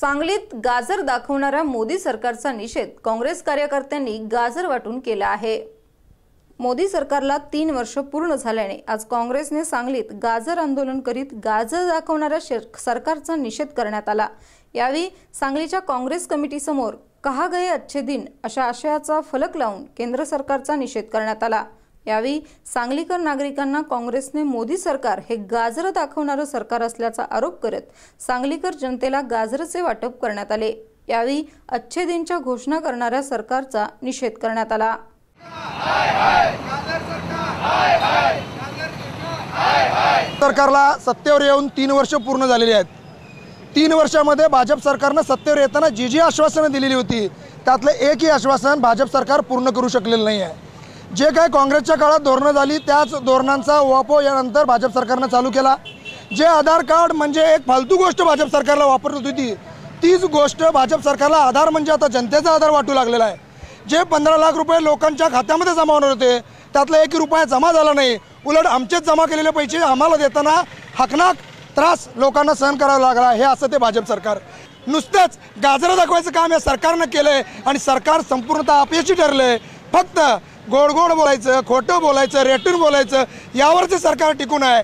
सांगलीत गाजर दाखवणाऱ्या मोदी सरकारचा निषेध काँग्रेस कार्यकर्त्यांनी गाजर वाटून केला आहे. मोदी सरकारला तीन वर्ष पूर्ण झाल्याने आज काँग्रेसने सांगलीत गाजर आंदोलन करीत गाजर दाखवणाऱ्या शेर- सरकारचा निषेध करण्यात आला. यावेळी सांगलीच्या काँग्रेस कमिटीसमोर कहा गए अच्छे दिन अशा आशयाचा फलक लावून केंद्र सरकारचा निषेध करण्यात आला. यावेळी सांगलीकर नागरिकांना काँग्रेसने मोदी सरकार हे गाजर दाखवणारं सरकार असल्याचा आरोप करत सांगलीकर जनतेला गाजरचे वाटप करण्यात आले. यावेळी अच्छे दिनच्या घोषणा करणाऱ्या सरकारचा निषेध करण्यात आला. सरकारला सत्तेवर येऊन तीन वर्ष पूर्ण झालेली आहेत. तीन वर्षामध्ये भाजप सरकारनं सत्तेवर येताना जी जी आश्वासनं दिलेली होती त्यातलं एकही आश्वासन भाजप सरकार पूर्ण करू शकलेलं नाही आहे. जे काय काँग्रेसच्या काळात धोरणं झाली त्याच धोरणांचा वापो यानंतर भाजप सरकारनं चालू केला. जे आधार कार्ड म्हणजे एक फालतू गोष्ट भाजप सरकारला वापरत होती तीच गोष्ट भाजप सरकारला आधार म्हणजे आता जनतेचा आधार वाटू लागलेला आहे. जे पंधरा लाख रुपये लोकांच्या खात्यामध्ये जमा होणार होते त्यातला एक रुपया जमा झाला नाही. उलट आमचेच जमा केलेले पैसे आम्हाला देताना हकनाक त्रास लोकांना सहन करावा लागला हे असं ते भाजप सरकार. नुसतंच गाजरं दाखवायचं काम या सरकारनं केलं आहे आणि सरकार संपूर्णतः अपयशी ठरलं आहे फक्त गोड गोड बोलायचं खोटं बोलायचं रेटून बोलायचं यावरचं सरकार टिकून आहे.